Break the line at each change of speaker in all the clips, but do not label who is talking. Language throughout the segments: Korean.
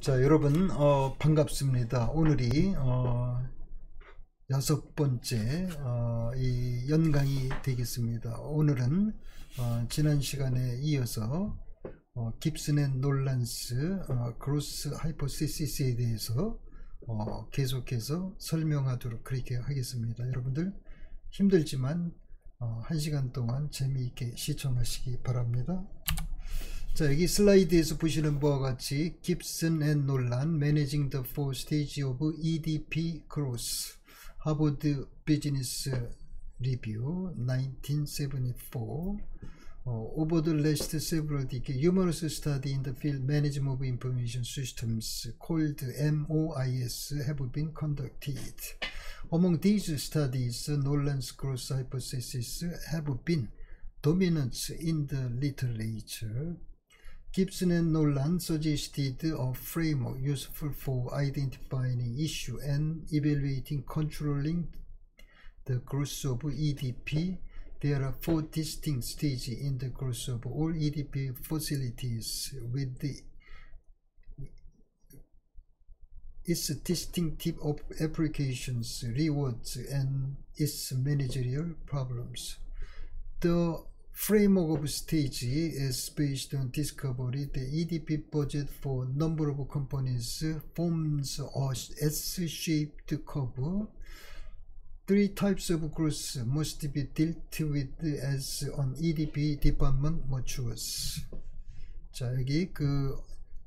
자 여러분 어, 반갑습니다. 오늘이 어, 여섯 번째 어, 이 연강이 되겠습니다. 오늘은 어, 지난 시간에 이어서 어, 깁슨 and 놀란's 어, growth hypothesis에 대해서 어, 계속해서 설명하도록 그렇게 하겠습니다. 여러분들 힘들지만 어, 한 시간 동안 재미있게 시청하시기 바랍니다. 자 여기 슬라이드에서 보시는 바와 같이 깁슨 앤 놀란 Managing the Four Stage of EDP Cross 하버드 비즈니스 리뷰 1974 uh, over the last several decades, numerous studies in the field management of information systems called MOIS have been conducted. Among these studies, Nolan's cross hypothesis have been dominant in the literature. Gibson and Nolan suggested a framework useful for identifying issue and evaluating controlling the growth of EDP. There are four distinct stages in the growth of all EDP facilities with the its distinctive applications, rewards, and its managerial problems. The framework of stage is based on discovery. The EDP budget for number of companies forms a S-shaped curve. Three types of growth must be dealt with as an EDP department matures. 자 여기 그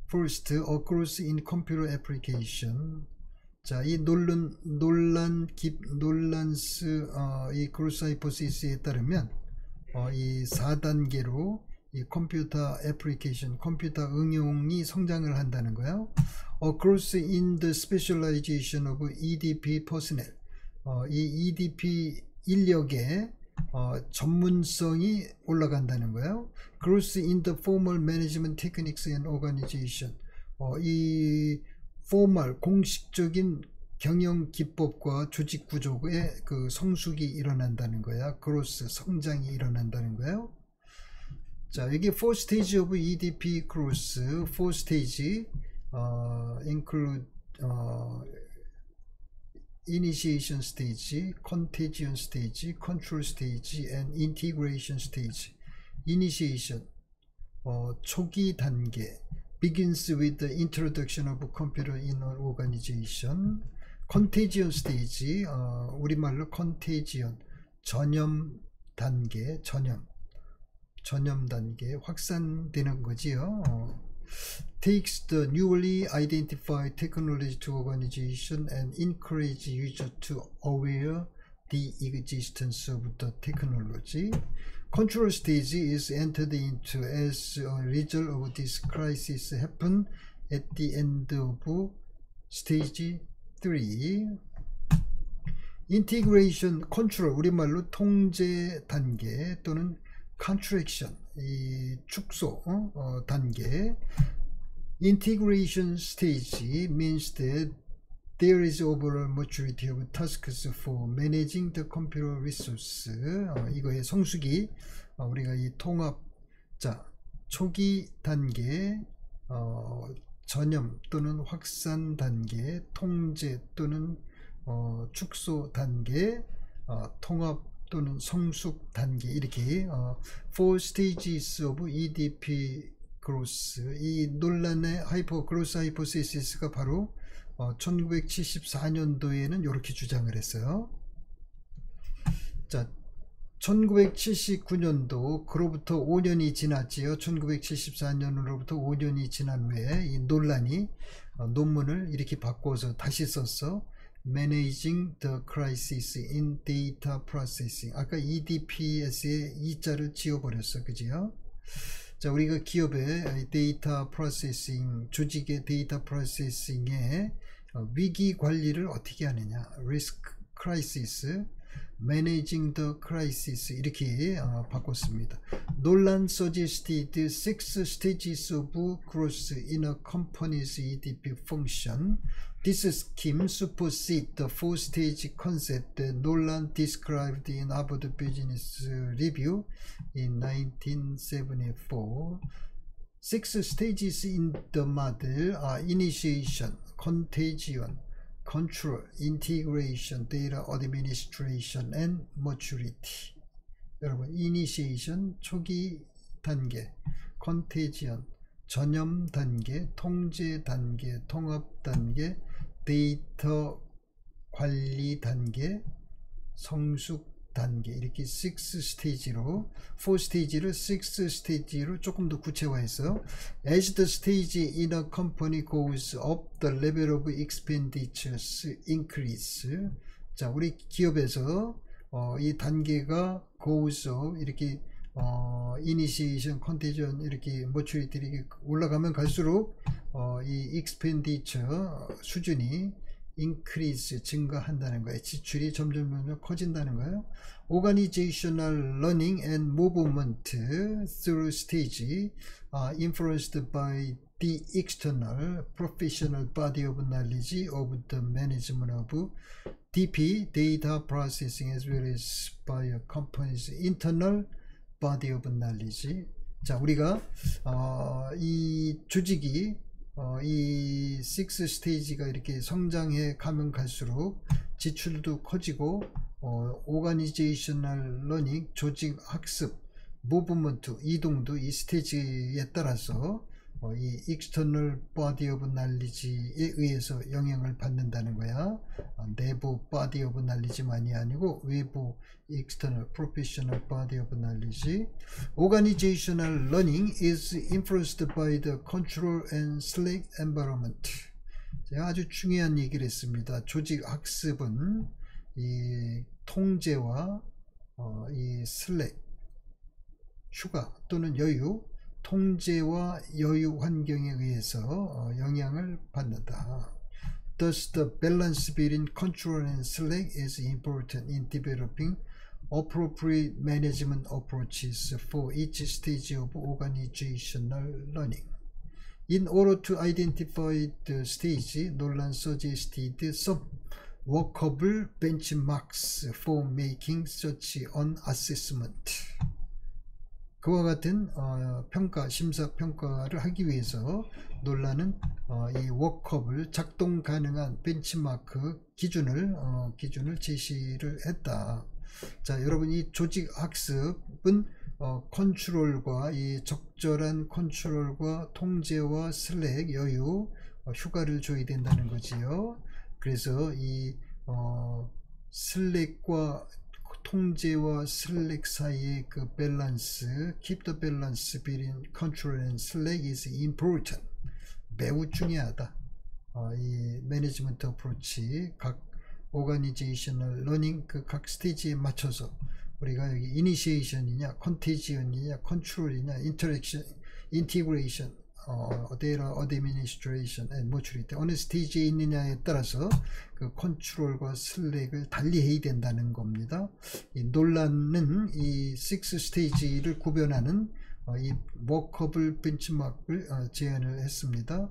first a growth in computer application. 자이 논란 논란 깁 논란스 어, 이 그로스 하이포시스에 따르면 어, 이 4단계로 이 컴퓨터 애플리케이션, 컴퓨터 응용이 성장을 한다는 거예요. A growth in the specialization of EDP personnel. 어, 이 EDP 인력의 어, 전문성이 올라간다는 거예요. Growth in the formal management techniques and organization. 어, 이 formal 공식적인 경영 기법과 조직 구조의 그 성숙이 일어난다는 거야. 그로스 성장이 일어난다는 거예요. 자, 여기 4 stage of EDP cross, 4 stage 어, include 어, initiation stage, contagion stage, control stage, and integration stage. initiation 어, 초기 단계 begins with the introduction of computer in an organization. 컨테지언 스테이지 어, 우리말로 컨테지언 전염 단계 전염 전염 단계 확산되는 거지요 어. takes the newly identified technology to organization and encourage user to aware the existence of the technology control stage is entered into as a result of this crisis happen at the end of stage 3 인티그레이션 컨트롤 우리말로 통제 단계 또는 컨트랙션 이 축소 어? 어, 단계 integration stage means that there is overall maturity of tasks for managing the computer resource 어, 이거의 성숙이 어, 우리가 이 통합 자 초기 단계 어, 전염 또는 확산 단계, 통제 또는 어, 축소 단계, 어, 통합 또는 성숙 단계 이렇게 어, four stages of EDP growth 이 놀란의 hypo growth hypothesis가 바로 어, 1974년도에는 이렇게 주장을 했어요. 자, 1979년도 그로부터 5년이 지났지요. 1974년으로부터 5년이 지난 후에 이 놀란이 어, 논문을 이렇게 바꿔서 다시 썼어. Managing the Crisis in Data Processing. 아까 EDPS에 E자를 지워버렸어. 그지요? 자, 우리가 기업의 data processing, 조직의 data processing의 어, 위기 관리를 어떻게 하느냐. Risk Crisis. Managing the Crisis 이렇게 어, 바꿨습니다. 논란 suggested six stages of growth in a company's EDP function. This scheme supersedes the four-stage concept Nolan described in Harvard Business Review in 1974. six stages in the model are initiation, contagion, control, integration, data administration, and maturity. 여러분, initiation 초기 단계, contagion 전염 단계, 통제 단계, 통합 단계, 데이터 관리 단계, 성숙 단계 이렇게 6 스테이지로 4 스테이지를 6 스테이지로 조금 더 구체화해서 as the stage in a company goes up the level of expenditures increase 자 우리 기업에서 어, 이 단계가 goes up 이렇게 어, initiation, contagion 이렇게 이렇게 올라가면 갈수록 어, 이 expenditure 수준이 increase 증가한다는 거예요. 지출이 점점 점점 커진다는 거예요. Organizational learning and movement through stage are influenced by the external professional body of knowledge of the management of DP data processing as well as by a company's internal body of knowledge. 자, 우리가 어, 이 조직이 어, 이 6 스테이지가 이렇게 성장해 가면 갈수록 지출도 커지고 어, 오가니제이셔널 러닝 조직 학습 무브먼트 이동도 이 스테이지에 따라서 어, 이 external body of knowledge에 의해서 영향을 받는다는 거야. 어, 내부 body of knowledge만이 아니고 외부 external professional body of knowledge. Organizational learning is influenced by the control and select environment. 제가 아주 중요한 얘기를 했습니다. 조직 학습은 이 통제와 어, 이 슬랙, 휴가 또는 여유 통제와 여유 환경에 의해서 영향을 받는다. Thus, the balance between control and slack is important in developing appropriate management approaches for each stage of organizational learning. In order to identify the stage, Nolan suggested some workable benchmarks for making such an assessment. 그와 같은 어, 평가 심사 평가를 하기 위해서 논란은 어, 이 워크업을 작동 가능한 벤치마크 기준을 어, 기준을 제시를 했다. 자 여러분 이 조직 학습은 어, 컨트롤과 이 적절한 컨트롤과 통제와 slack 여유 어, 휴가를 줘야 된다는 거지요. 그래서 이 어, slack과 통제와 slack 사이의 그 밸런스, keep the balance between control and slack is important. 매우 중요하다. 어, 이 management approach 각 organizational learning 그 각 스테이지에 맞춰서 우리가 여기 initiation이냐, contagion이냐, control이냐, interaction, integration 어, data administration and maturity 어느 스테이지에 있느냐에 따라서 그 컨트롤과 slack을 달리해야 된다는 겁니다. 이 놀란은 이 6 스테이지를 구별하는 어, 이 workable benchmark를 어, 제안을 했습니다.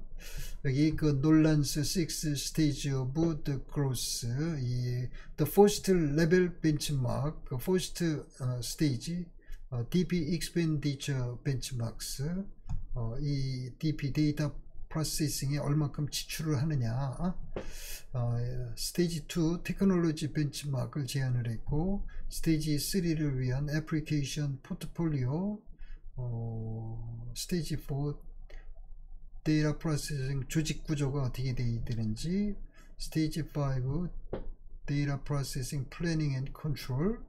여기 그 놀란's 6 stage of the growth 이 the first level benchmark, 그 first 어, stage 어, DP expenditure benchmarks 어, 이 DP data processing에 얼마큼 지출을 하느냐 어, 스테이지 2 technology benchmark를 제안을 했고 스테이지 3를 위한 application portfolio 어, 스테이지 4 data processing 조직 구조가 어떻게 되어야 되는지 스테이지 5 data processing planning and control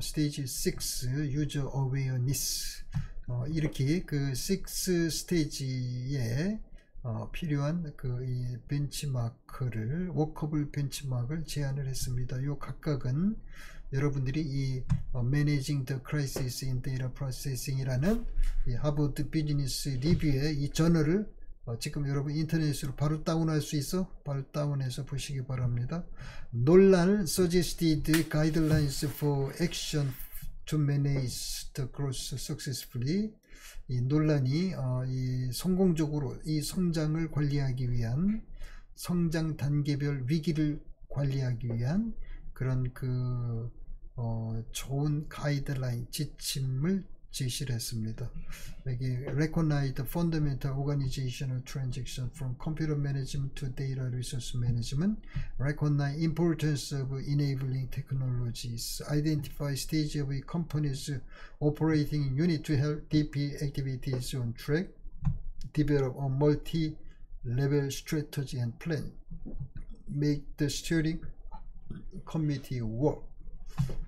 스테이지 6 user awareness 어, 이렇게 그 6 스테이지에 어, 필요한 그 이 benchmark를 workable benchmark를 제안을 했습니다. 요 각각은 여러분들이 이 어, Managing the Crisis in Data Processing이라는 이 하버드 비즈니스 리뷰의 이 저널을 어, 지금 여러분 인터넷으로 바로 다운할 수 있어 바로 다운해서 보시기 바랍니다. 논란 suggested guidelines for action to manage the growth successfully 이 논란이 어, 이 성공적으로 이 성장을 관리하기 위한 성장 단계별 위기를 관리하기 위한 그런 그 어, 좋은 가이드라인 지침을 제시를 했습니다. 여기 recognize the fundamental organizational transition from computer management to data resource management, recognize importance of enabling technologies, identify stage of a company's operating unit to help DP activities on track, develop a multi-level strategy and plan, make the steering committee work.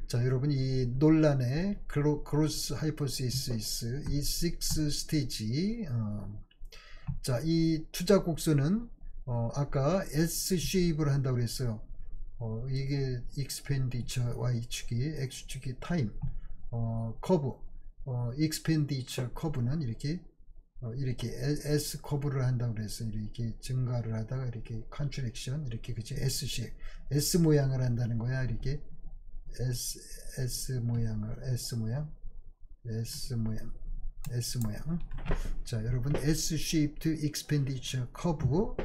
자, 여러분 이 놀란의 gro, growth hypothesis 이 6 스테이지 어, 자, 이 투자 곡선은 어, 아까 S 쉐입을 한다고 그랬어요. 어, 이게 expenditure Y축이 X축이 time 어, 커브 어, expenditure 커브는 이렇게 어, 이렇게 S 커브를 한다고 그래서 이렇게 증가를 하다가 이렇게 contraction 이렇게 그치 S shape S 모양을 한다는 거야 이렇게 S, S 모양을 S 모양 S 모양 S 모양 자 여러분 S shaped expenditure curve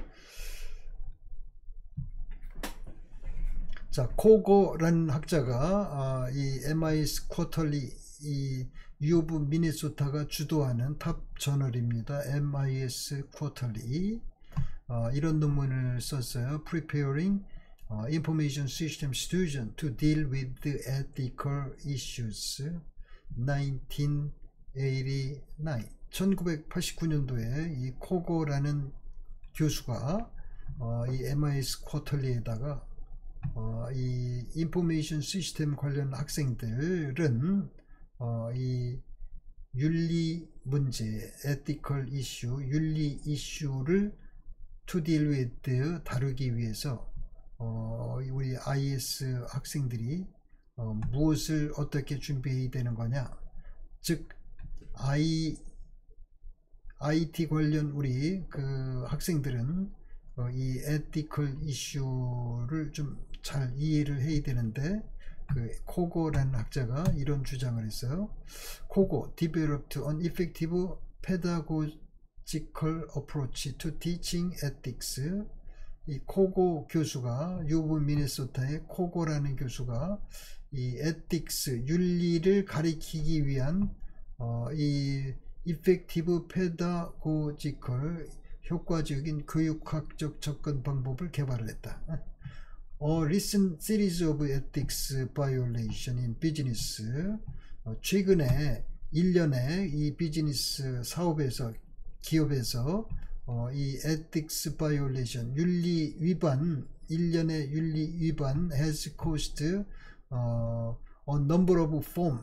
자 코고라는 학자가 아, 이 MIS Quarterly 이 U of 미네소타가 주도하는 top journal입니다. MIS Quarterly 아, 이런 논문을 썼어요. Preparing uh, information system student to deal with the ethical issues 1989 1989년도에 이 코고라는 교수가 어, 이 MIS 쿼털리에다가 어, 이 인포메이션 시스템 관련 학생들은 어, 이 윤리 문제, ethical 이슈, 윤리 이슈를 deal with 다루기 위해서 어, 우리 IS 학생들이 어, 무엇을 어떻게 준비해야 되는 거냐 즉 I, IT 관련 우리 그 학생들은 어, 이 ethical 이슈를 좀 잘 이해를 해야 되는데 그 코고라는 학자가 이런 주장을 했어요. 코고 developed an effective pedagogical approach to teaching ethics 이 코고 교수가 U of Minnesota의 코고라는 교수가 이 ethics 윤리를 가리키기 위한 어, 이 effective pedagogical 효과적인 교육학적 접근 방법을 개발을 했다. A recent series of ethics violation in business 어, 최근에 1년에 이 비즈니스 사업에서 기업에서 어, 이 ethics violation 윤리 위반 일련의 윤리 위반 has caused 어, a number of firm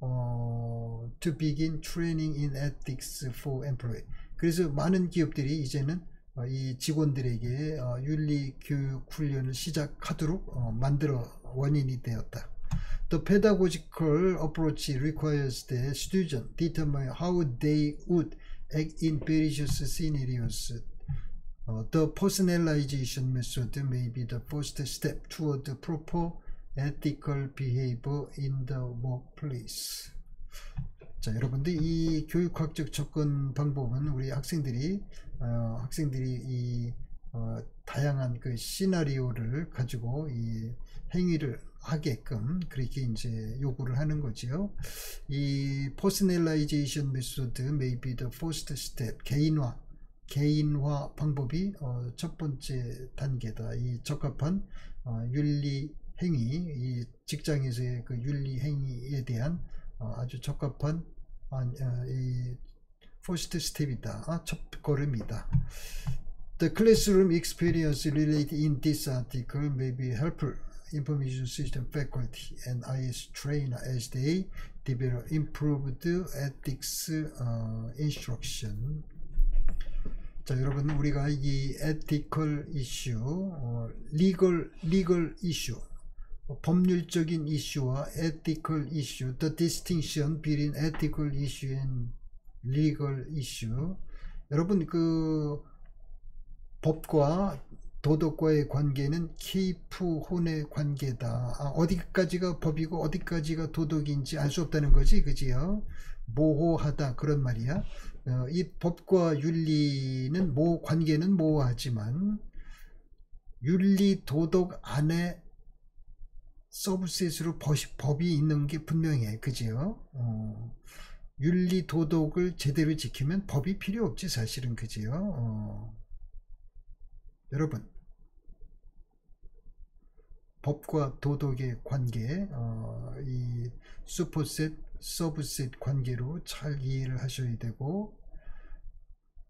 어, to begin training in ethics for employee. 그래서 많은 기업들이 이제는 어, 이 직원들에게 어, 윤리 교육 훈련을 시작하도록 어, 만들어 원인이 되었다. The pedagogical approach requires the student determine how they would in various scenarios. Uh, the personalization method may be the first step toward the proper ethical behavior in the workplace. 자, 여러분들 이 교육학적 접근 방법은 우리 학생들이 어, 학생들이 이 어, 다양한 그 시나리오를 가지고 이 행위를 하게끔 그렇게 이제 요구를 하는 거지요. 이 personalization method may be the first step. 개인화, 개인화 방법이 어, 첫 번째 단계다. 이 적합한 어, 윤리 행위, 이 직장에서의 그 윤리 행위에 대한 어, 아주 적합한 어, 이 first step이다. 아, 첫 걸음이다. The classroom experience related in this article may be helpful information system faculty and IS trainer as they develop improved ethics uh, instruction. 자, 여러분 우리가 이 ethical issue, 어, legal legal issue, 법률적인 이슈와 ethical issue, the distinction between ethical issue and legal issue. 여러분 그 법과 도덕과의 관계는 키프혼의 관계다. 아, 어디까지가 법이고 어디까지가 도덕인지 알 수 없다는 거지, 그지요? 모호하다 그런 말이야. 어, 이 법과 윤리는 모 관계는 모호하지만 윤리 도덕 안에 서브셋으로 법이 있는 게 분명해, 그지요? 어, 윤리 도덕을 제대로 지키면 법이 필요 없지 사실은 그지요. 어. 여러분 법과 도덕의 관계, 어, 이 슈퍼셋, 서브셋 관계로 잘 이해를 하셔야 되고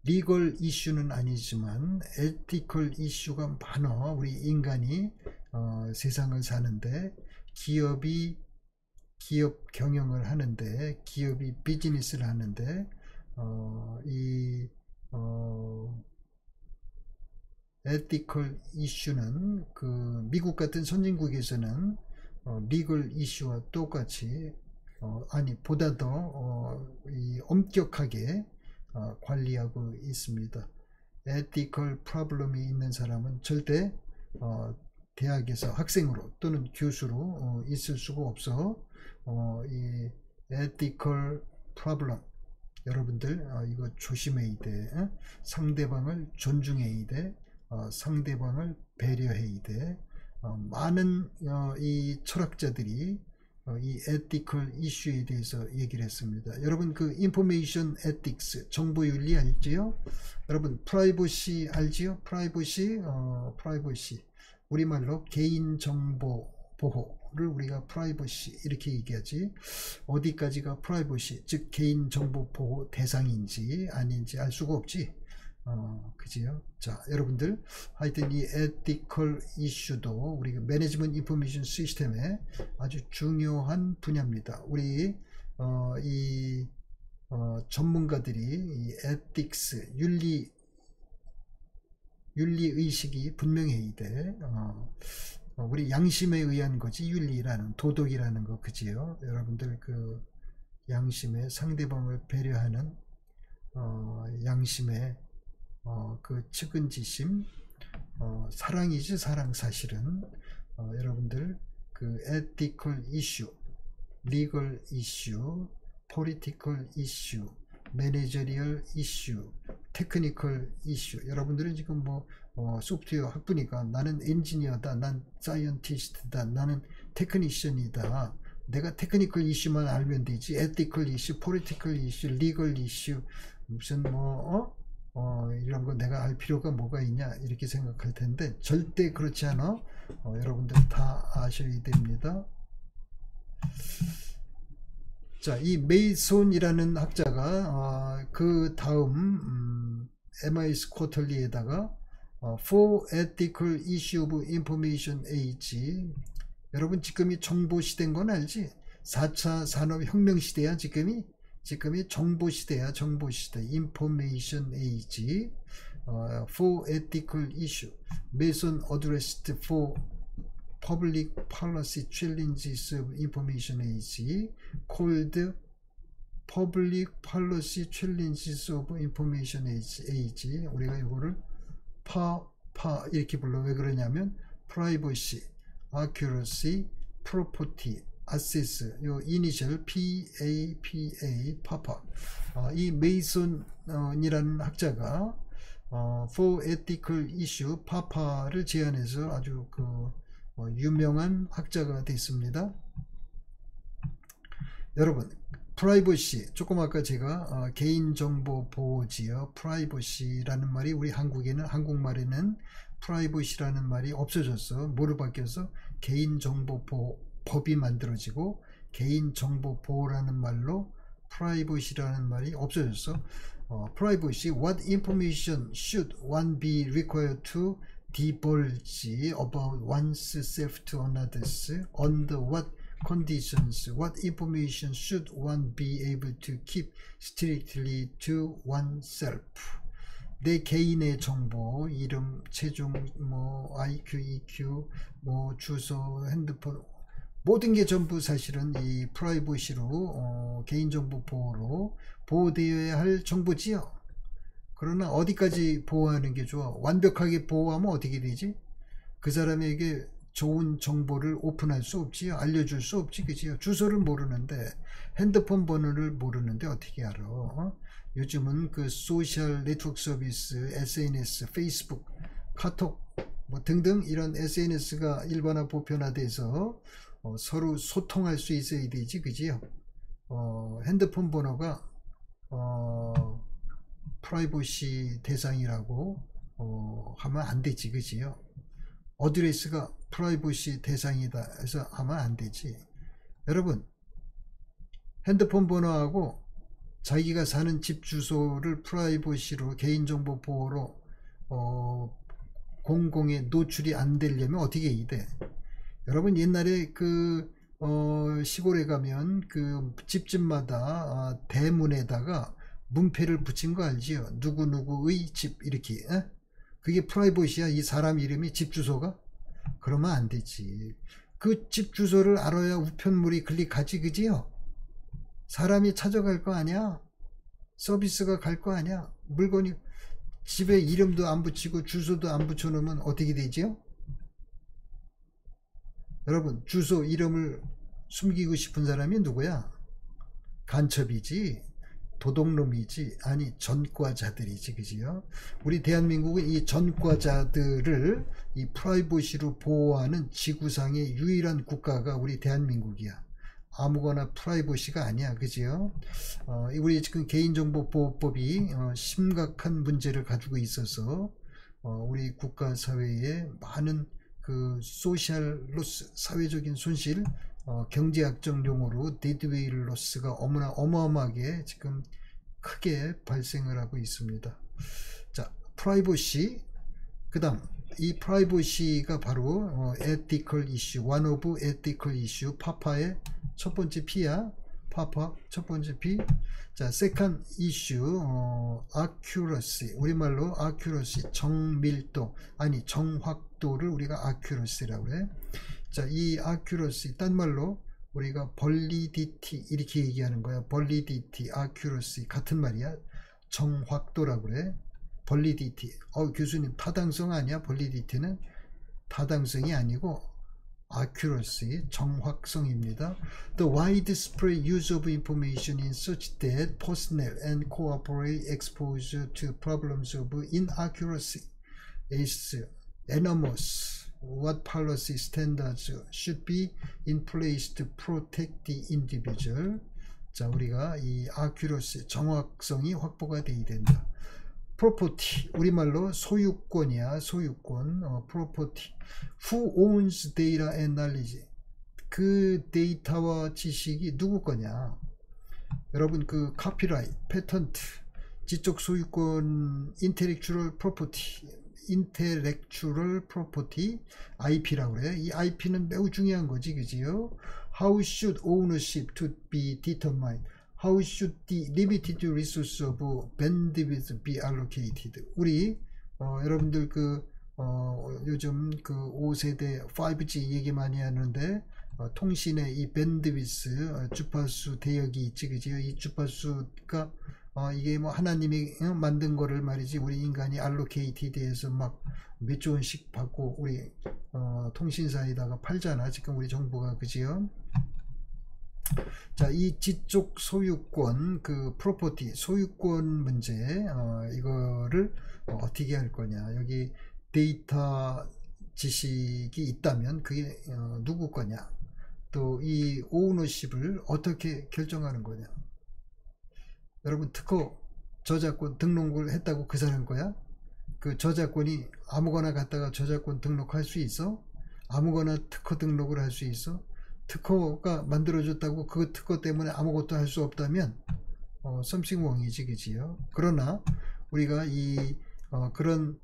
리걸 이슈는 아니지만 에티컬 이슈가 많아 우리 인간이 어, 세상을 사는데 기업이 기업 경영을 하는데 기업이 비즈니스를 하는데 어, 이 어, 에티컬 이슈는 그 미국 같은 선진국에서는 어, 리걸 이슈와 똑같이 어, 아니 보다 더 어, 엄격하게 어, 관리하고 있습니다. ethical problem이 있는 사람은 절대 어, 대학에서 학생으로 또는 교수로 어, 있을 수가 없어. 이 ethical problem 여러분들 이거 조심해야 돼. 상대방을 존중해야 돼 상대방을 배려해야 돼 많은 이 철학자들이 어, 이 ethical 이슈에 대해서 얘기를 했습니다. 여러분 그 information ethics 정보 윤리 알지요? 여러분 프라이버시 알지요? 프라이버시 어, 프라이버시 우리말로 개인 정보 보호를 우리가 프라이버시 이렇게 얘기하지 어디까지가 프라이버시 즉 개인 정보 보호 대상인지 아닌지 알 수가 없지 어, 그지요? 자, 여러분들, 하여튼 이 ethical 이슈도 우리 management information 시스템의 아주 중요한 분야입니다. 우리, 어, 이, 어, 전문가들이 이 에틱스, 윤리, 윤리 의식이 분명해야 돼. 어, 어, 우리 양심에 의한 거지, 윤리라는, 도덕이라는 거, 그지요? 여러분들 그 양심에 상대방을 배려하는, 어, 양심에 어, 그 측은지심 어, 사랑이지 사랑 사실은 어, 여러분들 그 ethical issue, legal issue, political issue, managerial issue, technical issue. 여러분들은 지금 뭐 어, 소프트웨어 학부니까 나는 엔지니어다 난 scientist다 나는 technician이다. 내가 technical 이슈만 알면 되지. ethical 이슈, political 이슈, legal 이슈 무슨 뭐 어? 어, 이런 거 내가 알 필요가 뭐가 있냐 이렇게 생각할 텐데 절대 그렇지 않아. 어, 여러분들 다 아셔야 됩니다. 자, 이 메이손이라는 학자가 어, 그 다음 음, MIS 쿼털리에다가 어, For Ethical Issue of Information Age 여러분 지금이 정보 시대인 건 알지? 4차 산업혁명 시대야 지금이 지금이 정보 시대야 정보 시대 information age 어, for ethical issue Mason addressed for public policy challenges of information age called public policy challenges of information age. 우리가 이거를 파, 파 이렇게 불러 왜 그러냐면 privacy, accuracy, property 아세스 요 이니셜 PAPA 파파 어, 이 메이슨이라는 학자가 어, Four Ethical Issue PAPA를 제안해서 아주 그 어, 유명한 학자가 됐습니다. 여러분 프라이버시 조금 아까 제가 어, 개인정보 보호지요 프라이버시라는 말이 우리 한국에는 한국말에는 프라이버시라는 말이 없어졌어 뭐로 바뀌어서 개인정보 보호 법이 만들어지고 개인정보 보호라는 말로 프라이버시라는 말이 없어졌어. 어, privacy, what information should one be required to divulge about oneself to others? Under what conditions? What information should one be able to keep strictly to oneself? 내 개인의 정보, 이름, 체중, 뭐 IQ, EQ, 뭐 주소, 핸드폰 모든 게 전부 사실은 이 프라이버시로 어, 개인정보 보호로 보호되어야 할 정보지요. 그러나 어디까지 보호하는 게 좋아? 완벽하게 보호하면 어떻게 되지? 그 사람에게 좋은 정보를 오픈할 수 없지요. 알려줄 수 없지, 그지요? 주소를 모르는데 핸드폰 번호를 모르는데 어떻게 알아? 어? 요즘은 그 소셜 네트워크 서비스, SNS, 페이스북, 카톡 뭐 등등 이런 SNS가 일반화 보편화돼서 어, 서로 소통할 수 있어야 되지 그지요 어, 핸드폰 번호가 어, 프라이버시 대상이라고 어, 하면 안 되지 그지요 어드레스가 프라이버시 대상이다 해서 하면 안 되지. 여러분 핸드폰 번호하고 자기가 사는 집 주소를 프라이버시로 개인정보 보호로 어, 공공에 노출이 안 되려면 어떻게 해야 돼? 여러분 옛날에 그 어, 시골에 가면 그 집집마다 어, 대문에다가 문패를 붙인 거 알지요? 누구누구의 집 이렇게 에? 그게 프라이버시야 이 사람 이름이 집 주소가? 그러면 안 되지 그 집 주소를 알아야 우편물이 클릭하지 그지요? 사람이 찾아갈 거 아니야? 서비스가 갈 거 아니야? 물건이 집에 이름도 안 붙이고 주소도 안 붙여놓으면 어떻게 되지요? 여러분 주소 이름을 숨기고 싶은 사람이 누구야? 간첩이지 도둑놈이지 아니 전과자들이지 그지요? 우리 대한민국은 이 전과자들을 이 프라이버시로 보호하는 지구상의 유일한 국가가 우리 대한민국이야. 아무거나 프라이버시가 아니야 그지요 어, 우리 지금 개인정보보호법이 어, 심각한 문제를 가지고 있어서 어, 우리 국가 사회에 많은 그 social loss 사회적인 손실 어, 경제학적 용어로 deadweight loss가 어머나 어마어마하게 지금 크게 발생을 하고 있습니다 자 프라이버시 그 다음 이 프라이버시가 바로 어, ethical issue, one of ethical issue, PAPA의 첫 번째 P야. 파파 첫 번째 P. 자, second issue, 어, accuracy. 우리말로 accuracy, 정밀도, 아니 정확도를 우리가 accuracy라고 그래. 자, 이 accuracy, 딴 말로 우리가 validity 이렇게 얘기하는 거야. validity, accuracy 같은 말이야. 정확도라고 그래. 벌리디티. 어, 교수님 타당성 아니야? 벌리디티는 타당성이 아니고 accuracy, 정확성입니다. The widespread use of information in such that personnel and corporate exposure to problems of inaccuracy is enormous. What policy standards should be in place to protect the individual? 자, 우리가 이 accuracy, 정확성이 확보가 돼야 된다. Property 우리말로 소유권이야 소유권 어, property who owns data and knowledge 그 데이터와 지식이 누구 거냐 여러분 그 카피라이트 패턴트 지적 소유권 intellectual property intellectual property IP라고 그래 이 IP는 매우 중요한 거지 그지요 how should ownership to be determined How should the limited resource of bandwidth be allocated? 우리 어, 여러분들 그 어, 요즘 그 5세대 5G 얘기 많이 하는데 어, 통신의 이 밴드위스 어, 주파수 대역이 있지 그지요? 이 주파수가 어, 이게 뭐 하나님이 어, 만든 거를 말이지 우리 인간이 알로케이티드해서 막 몇 조 원씩 받고 우리 어, 통신사에다가 팔잖아 지금 우리 정부가 그지요? 자, 이 지적 소유권, 그 property, 소유권 문제, 어, 이거를 어, 떻게 할 거냐. 여기 데이터 지식이 있다면 그게 어, 누구 거냐. 또 이 ownership을 어떻게 결정하는 거냐. 여러분 특허 저작권 등록을 했다고 그 사람 거야? 그 저작권이 아무거나 갖다가 저작권 등록할 수 있어? 아무거나 특허 등록을 할 수 있어? 특허가 만들어졌다고 그 특허 때문에 아무것도 할 수 없다면 어, something wrong이지 그지요? 그러나 우리가 이 어, 그런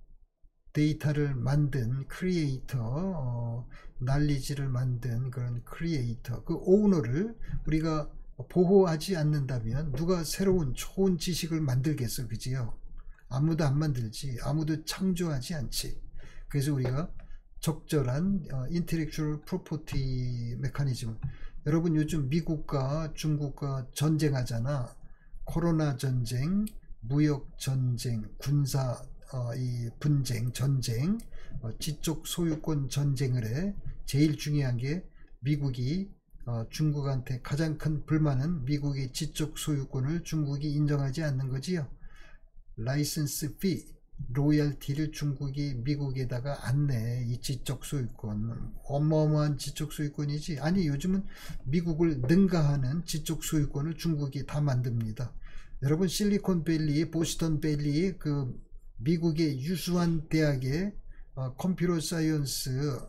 데이터를 만든 크리에이터 어, 난리지를 만든 그런 크리에이터 그 오너를 우리가 보호하지 않는다면 누가 새로운 좋은 지식을 만들겠어 그지요? 아무도 안 만들지 아무도 창조하지 않지. 그래서 우리가 적절한 intellectual property 메커니즘 여러분 요즘 미국과 중국과 전쟁하잖아. 코로나 전쟁 무역 전쟁 군사 어, 이 분쟁 전쟁 어, 지적 소유권 전쟁을 해. 제일 중요한 게 미국이 어, 중국한테 가장 큰 불만은 미국의 지적 소유권을 중국이 인정하지 않는 거지요. license fee 로열티를 중국이 미국에다가 안 내. 이 지적 소유권. 어마어마한 지적 소유권이지. 아니 요즘은 미국을 능가하는 지적 소유권을 중국이 다 만듭니다. 여러분 실리콘밸리, 보스턴밸리 그 미국의 유수한 대학의 어, 컴퓨터 science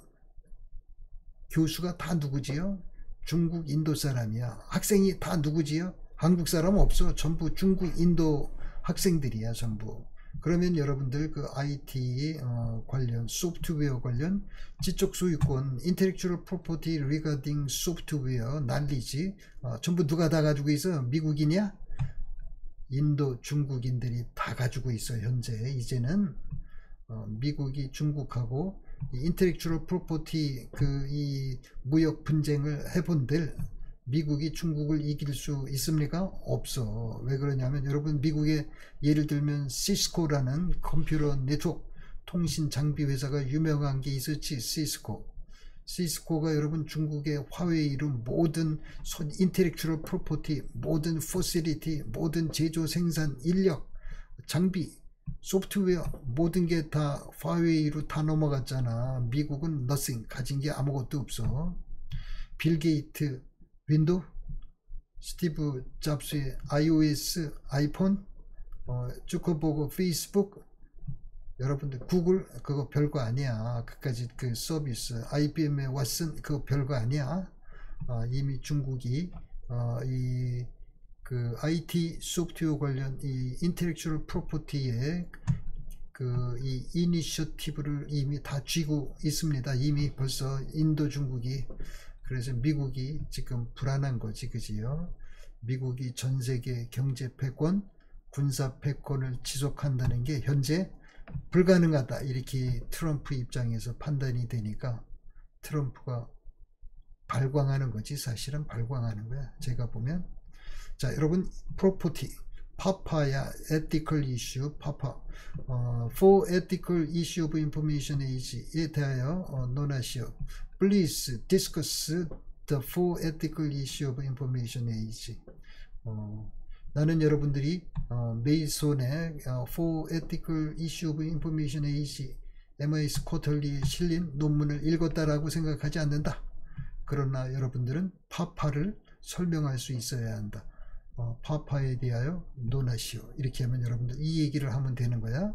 교수가 다 누구지요? 중국 인도 사람이야. 학생이 다 누구지요? 한국 사람 없어. 전부 중국 인도 학생들이야 전부. 그러면 여러분들 그 IT 어, 관련 소프트웨어 관련 지적 소유권 intellectual property regarding software knowledge 어, 전부 누가 다 가지고 있어? 미국이냐? 인도 중국인들이 다 가지고 있어 현재. 이제는 어, 미국이 중국하고 intellectual property 그 이 무역 분쟁을 해본들 미국이 중국을 이길 수 있습니까? 없어. 왜 그러냐면 여러분 미국의 예를 들면 시스코라는 컴퓨터 네트워크 통신 장비 회사가 유명한 게 있었지 시스코. 시스코가 여러분 중국의 화웨이로 모든 intellectual property, 모든 facility, 모든 제조 생산 인력, 장비, 소프트웨어 모든 게 다 화웨이로 다 넘어갔잖아. 미국은 nothing 가진 게 아무것도 없어. 빌 게이트 윈도우, 스티브 잡스의 iOS, 아이폰, 어, 주커버그 페이스북, 여러분들 구글 그거 별거 아니야. 그까지 그 서비스, IBM의 왓슨 그거 별거 아니야. 어, 이미 중국이 어, 이 그 IT 소프트웨어 관련 이 intellectual property의 그이 이니셔티브를 이미 다 쥐고 있습니다. 이미 벌써 인도 중국이 그래서 미국이 지금 불안한 거지 그지요? 미국이 전 세계 경제 패권 군사 패권을 지속한다는 게 현재 불가능하다 이렇게 트럼프 입장에서 판단이 되니까 트럼프가 발광하는 거지 사실은 발광하는 거야 제가 보면. 자 여러분 프로퍼티 파파야 ethical issue 파파 어, for ethical issue of information age에 대하여 어, 논하시오 Please discuss the full ethical issue of information age. 어, 나는 여러분들이 어, 메이손의 어, For Ethical Issue of Information Age MIS 쿼털리에 실린 논문을 읽었다라고 생각하지 않는다. 그러나 여러분들은 파파를 설명할 수 있어야 한다. 어, 파파에 대하여 논하시오. 이렇게 하면 여러분들 이 얘기를 하면 되는 거야.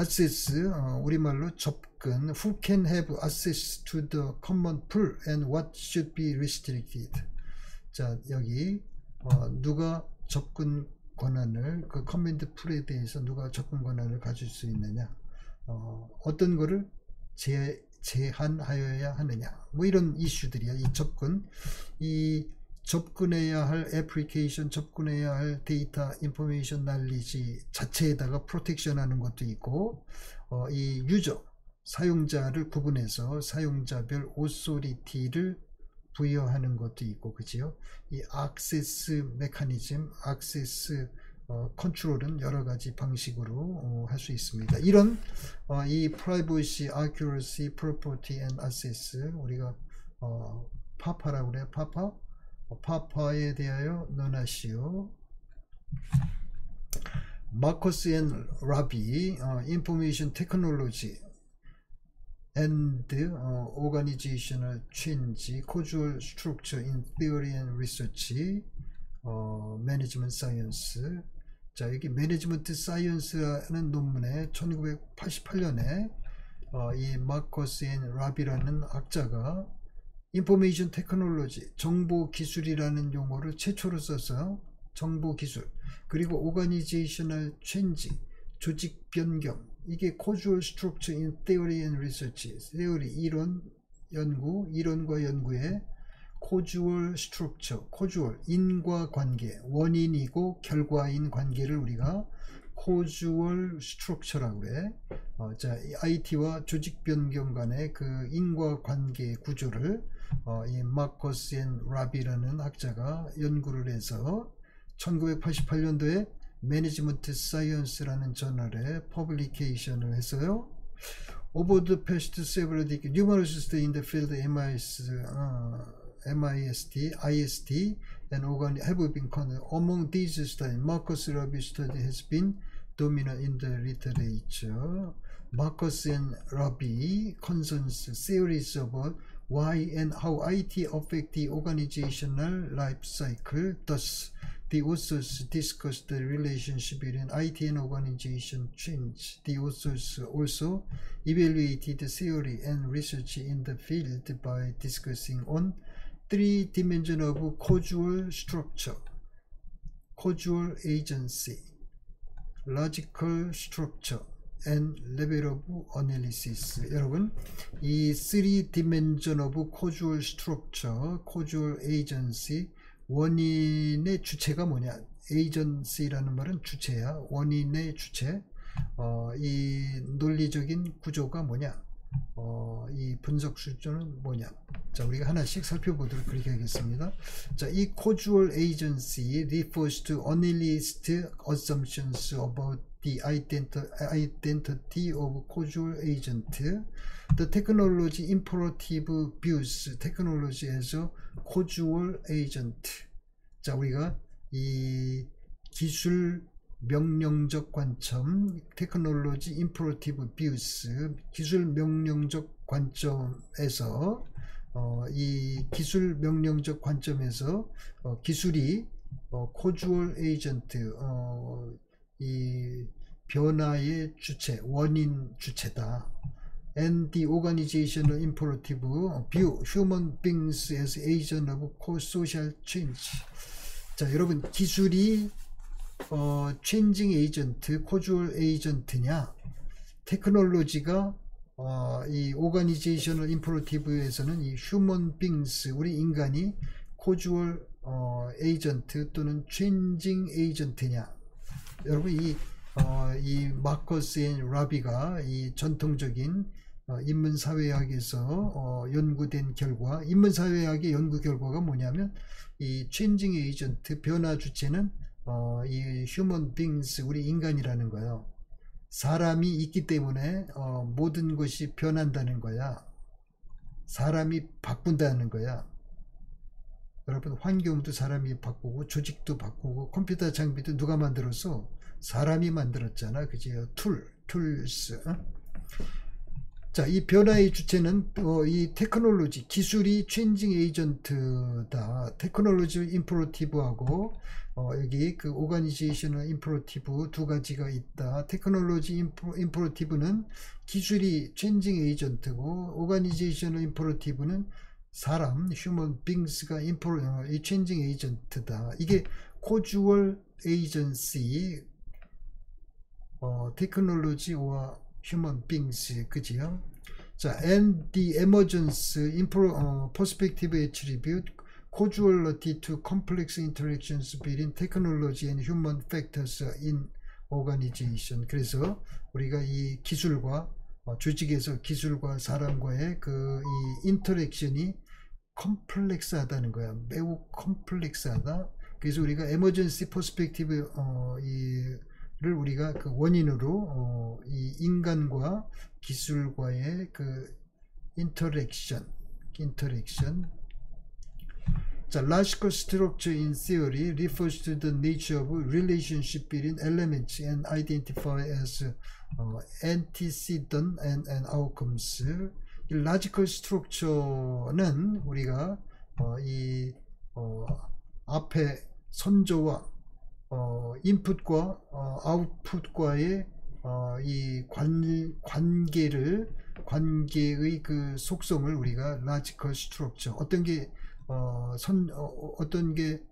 access 어, 우리말로 접근 who can have access to the common pool and what should be restricted 자 여기 어, 누가 접근 권한을 그 common pool에 대해서 누가 접근 권한을 가질 수 있느냐 어, 어떤 거를 제, 제한하여야 하느냐 뭐 이런 이슈들이야 이 접근 이 접근해야 할 애플리케이션, 접근해야 할 데이터, information knowledge 자체에다가 protection 하는 것도 있고 어, 이 user, 사용자를 구분해서 사용자별 authority를 부여하는 것도 있고 그지요? 이 access mechanism, access 어, control은 여러 가지 방식으로 어, 할수 있습니다. 이런 어, 이 privacy, accuracy, property 우리가 어, PAPA라고 그래요. PAPA PAPA에 대하여 논하시오. Markus and Robey information technology uh, organizational change, causal structure in theory and research, 어, management science. 자, 여기 management science라는 논문에 1988년에 어, 이 Markus and Robey라는 학자가 information technology, 정보 기술이라는 용어를 최초로 써서 정보 기술, 그리고 organizational change, 조직 변경, 이게 causal structure in theory and research, theory 이론 연구, 이론과 연구의 causal structure, causal 인과 관계, 원인이고 결과인 관계를 우리가 causal structure라고 그래. 어, 자, IT와 조직 변경 간의 그 인과 관계 구조를 어, 이 마커스 앤 라비라는 학자가 연구를 해서 1988년도에 매니지먼트 사이언스라는 저널에 퍼블리케이션을 했어요. Over the past several decades, numerous studies in the field MIS, uh, MIST, IST, and organ have been conducted. Among these studies, Marcus Rabi study has been dominant in the literature. Marcus and Rabi concerns theories about why and how IT affect the organizational life cycle. Thus, the authors discuss the relationship between IT and organization change. The authors also evaluated theory and research in the field by discussing on three dimensions of causal structure, causal agency, logical structure, and level of analysis. 여러분, 이 three dimension of causal structure, causal agency, 원인의 주체가 뭐냐? agency라는 말은 주체야. 원인의 주체. 어, 이 논리적인 구조가 뭐냐? 어, 이 분석 수준은 뭐냐? 자, 우리가 하나씩 살펴보도록 그렇게 하겠습니다. 자, 이 causal agency refers to analyst assumptions about the identity of causal agent. The technology imperative views technology as a causal agent. 자, 우리가 이 기술 명령적 관점, 테크놀로지 임프로티브 뷰스, 기술 명령적 관점에서 어, 이 기술 명령적 관점에서 어, 기술이 어, 코주얼 에이전트, 어, 이 변화의 주체, 원인 주체다. And the organizational imperative view human beings as agent of social change. 자, 여러분 기술이 어, changing agent, causal agent냐? 테크놀로지가 어, 이 organizational imperative에서는 이 human beings, 우리 인간이 causal 어, agent 또는 changing agent냐? 여러분 이, 어, 이 Markus and Robey가 이 전통적인 어, 인문사회학에서 어, 연구된 결과, 인문사회학의 연구 결과가 뭐냐면 이 changing agent 변화 주체는 어, 이 human beings 우리 인간이라는 거예요. 사람이 있기 때문에 어, 모든 것이 변한다는 거야. 사람이 바꾼다는 거야. 여러분 환경도 사람이 바꾸고 조직도 바꾸고 컴퓨터 장비도 누가 만들어서 사람이 만들었잖아. 그지요? tool, tools. 어? 자, 이 변화의 주체는 어, 이 technology, 기술이 changing agent다. technology imperative하고 어, 여기 그 organizational imperative 두 가지가 있다. technology impera, imperative는 기술이 체인징 에이전트고 오가니제이션을 임프로티브는 사람, 휴먼 빙스가 임프로 어, 이 체인징 에이전트다. 이게 코주얼 에이전시 어, 테크놀로지와 human beings 그지요? 자, and the emergence impro, 어, perspective attribute causality to complex interactions between technology and human factors in organization. 그래서 우리가 이 기술과 어, 조직에서 기술과 사람과의 그 이 interaction이 complex하다는 거야. 매우 complex하다. 그래서 우리가 emergent perspective 어, 이를 우리가 그 원인으로 어, 이 인간과 기술과의 그 interaction, interaction. 자, causal structure in theory refers to the nature of relationship between elements and identified as 어, antecedent and, and outcomes. 이 logical structure는 우리가 어, 이 어, 앞에 선조와 어, 인풋과 어, 아웃풋과의 어, 이 관, 관계를 관계의 그 속성을 우리가 logical structure 어떤 게 어, 선, 어, 어떤 게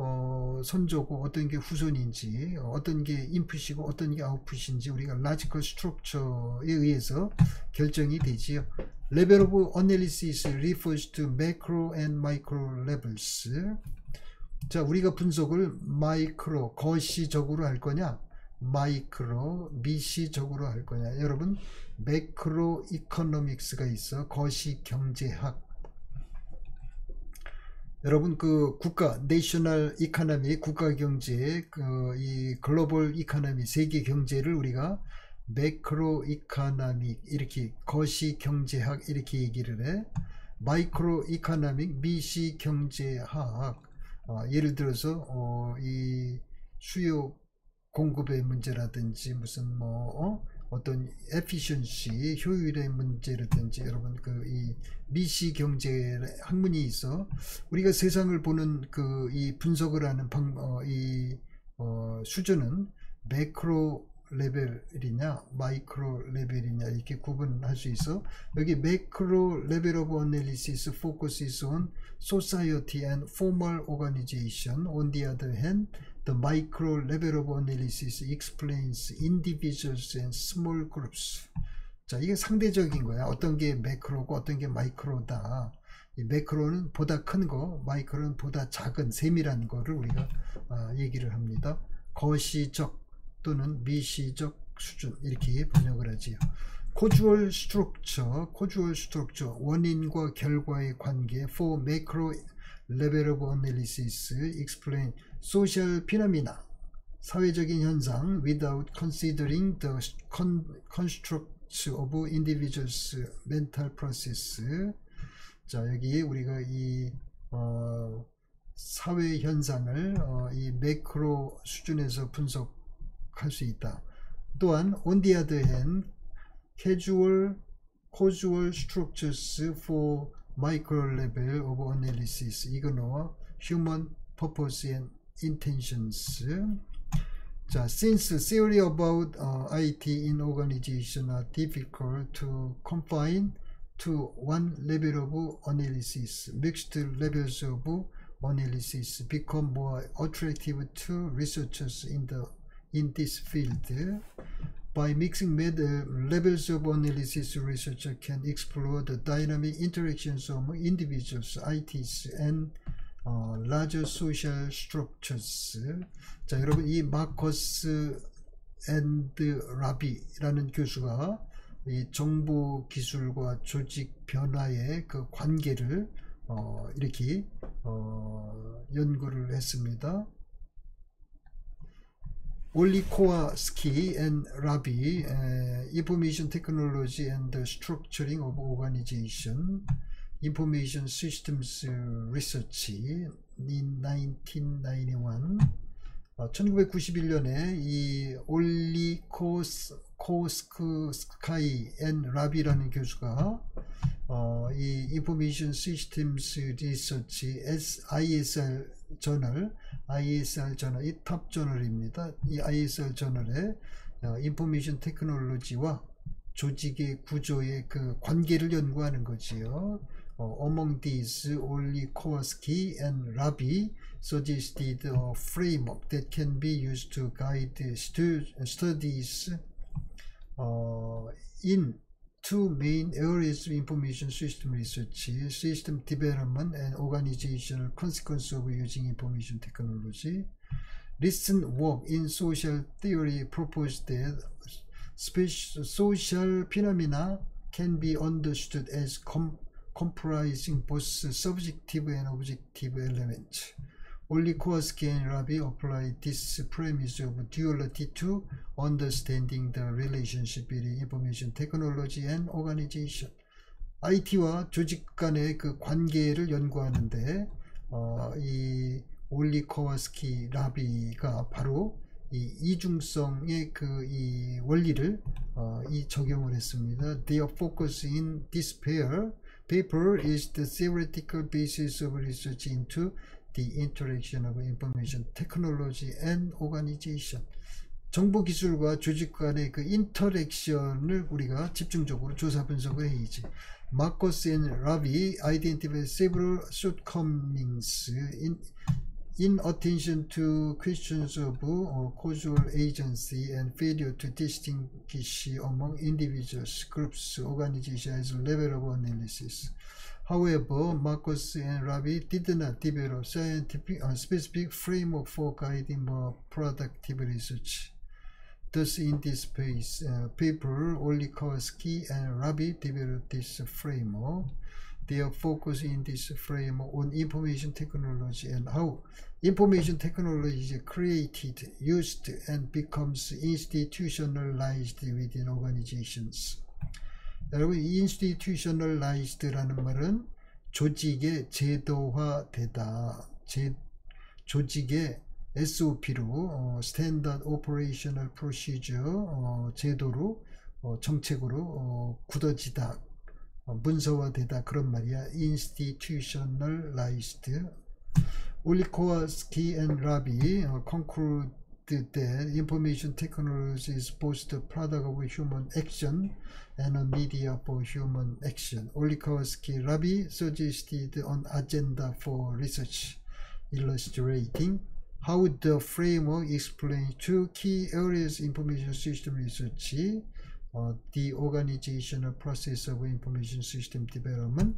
어, 선조고 어떤 게 후손인지 어떤 게 인풋이고 어떤 게 아웃풋인지 우리가 logical structure에 의해서 결정이 되지요. Level of analysis refers to macro and micro levels. 자, 우리가 분석을 마이크로, 거시적으로 할 거냐? 마이크로, 미시적으로 할 거냐? 여러분, macroeconomics가 있어. 거시 경제학. 여러분 그 국가 national economy 국가 경제 그 이 global economy 세계 경제를 우리가 매크로 이카노믹 이렇게 거시 경제학 이렇게 얘기를 해 마이크로 이카노믹 미시 경제학 어, 예를 들어서 어, 이 수요 공급의 문제라든지 무슨 뭐 어? 떤 efficiency 효율의 문제라든지 여러분 그 이 미시 경제 학문이 있어. 우리가 세상을 보는 그 이 분석을 하는 방, 어, 이 어, 수준은 macro level이냐 micro level이냐 이렇게 구분할 수 있어. 여기 macro level of analysis focuses on society and formal organization the micro level of analysis explains individuals and small groups. 자 이게 상대적인 거야. 어떤 게 macro고 어떤 게 micro다. 이 macro는 보다 큰 거 micro는 보다 작은 세밀한 거를 우리가 아, 얘기를 합니다. 거시적 또는 미시적 수준 이렇게 번역을 하지요. 코주얼 스트럭처, 코주얼 스트럭처, 원인과 결과의 관계 for macro level of analysis explain social phenomena 사회적인 현상 without considering the constructs of individuals mental process 자 여기 우리가 이 어, 사회 현상을 어, 이 매크로 수준에서 분석 할 수 있다. 또한 on the other hand, casual, causal structures for micro level of analysis 이거는 human purpose and intentions 자, since theory about uh, IT in organization are difficult to confine to one level of analysis, mixed levels of analysis become more attractive to researchers in the in this field. By mixing levels of analysis, researcher can explore the dynamic interactions of individuals, ITs, and 어, larger social structures. 자, 여러분 이 마커스 앤드 라비라는 교수가 이 정보 기술과 조직 변화의 그 관계를 어, 이렇게 어, 연구를 했습니다. And Rabi, uh, Information Technology and the Structuring of Organization, Information Systems Research in 1991. 어, 1991년에 이 올리코스카이 앤 라비라는 교수가 어, 이 Information Systems Research ISR 저널 ISR 저널 이 탑 저널입니다. 이 ISR 저널에 어, 인포메이션 테크놀로지와 조직의 구조의 그 관계를 연구하는 거지요. 어, among these, only Kowalski and Rabi suggested a framework that can be used to guide stu studies in two main areas of information system research, system development and organizational consequence of using information technology. Recent work in social theory proposed that social phenomena can be understood as comprising both subjective and objective elements. Only Kowalski and Rabi apply this premise of duality to understanding the relationship between information technology and organization. IT와 조직 간의 그 관계를 연구하는데 어, 이 올리 코와스키 라비가 바로 이 이중성의 그 이 원리를 어, 이 적용을 했습니다. Their focus in this pair paper is the theoretical basis of research into the interaction of information technology and organization. 정보 기술과 조직 간의 그 인터랙션을 우리가 집중적으로 조사 분석을 해야지. 마커스 앤 라비 identify several shortcomings in inattention to questions of uh, causal agency and failure to distinguish among individuals, groups, organizations level of analysis. However, Marcus and Rabi did not develop scientific uh, specific framework for guiding more productive research. Thus, in this piece, uh, paper, Olikowski and Rabi developed this framework. Their focus in this framework on information technology and how information technology is created, used, and becomes institutionalized within organizations. 여러분 institutionalized라는 말은 조직의 제도화되다. 제, 조직의 SOP로 어, Standard Operational Procedure 어, 제도로 어, 정책으로 어, 굳어지다 어, 문서화되다 그런 말이야 institutionalized Olikowaski and Rabi uh, conclude that information technology is both the product of human action and a media for human action. Olikowaski Rabi suggested an agenda for research illustrating how the framework explains two key areas information system research, uh, the organizational process of information system development,